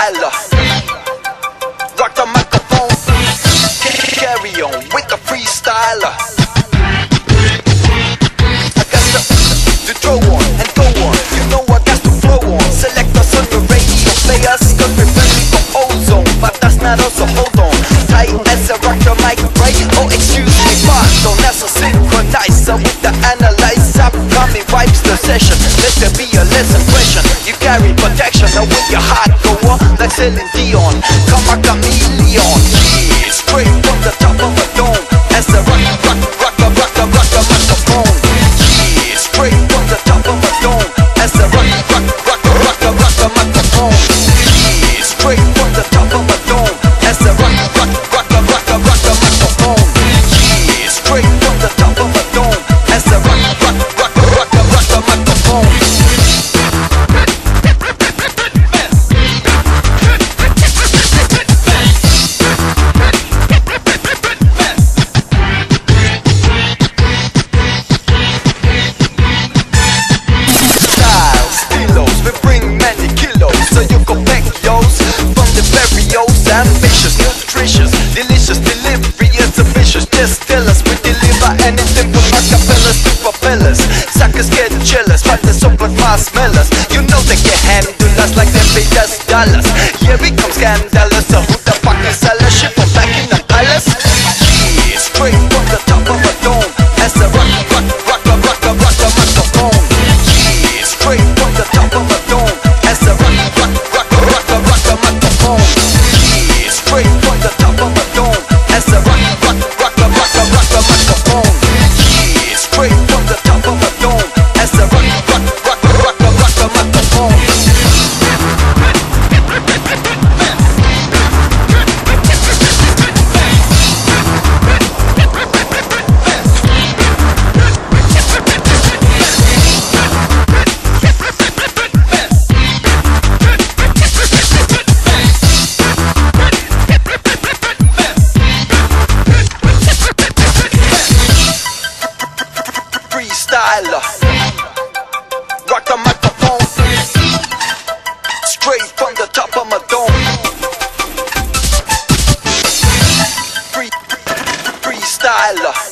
freestyler. Rock the microphone. Carry on with the freestyler. I got to, to throw on and go on. You know I got to flow on. Select us on the radio players. Cause we're ready for ozone. But that's not us, so hold on. Tight as a rock the mic, right? Oh, excuse me, pardon. That's a synchronizer with the analyzer. Coming vibes the session. Let there be a less impression. You carry protection. Now with your heart. Celine Dion. Come a chameleon. Yeah, straight from the top of a dome. As a rock, rock, rock, rock, rock, rock, rock, the microphone. Yeah, straight from the top of a dome. As a rock, rock, rock, rock, rock, rock, the microphone. Yeah, straight from the top of a dome. As the marshmallows You know they like dollars we come scandalous, so who the fuck is back in the palace Yeah, straight from the top of a dome As a rock, rock, rock, rock, rock, rock, rock, the microphone yeah, straight from the top of a dome As a rock, rock, rock, rock, rock, rock, the microphone Yeah, straight from the top of a dome Tyler. Rock the microphone, straight from the top of my dome. Free, free, freestyler.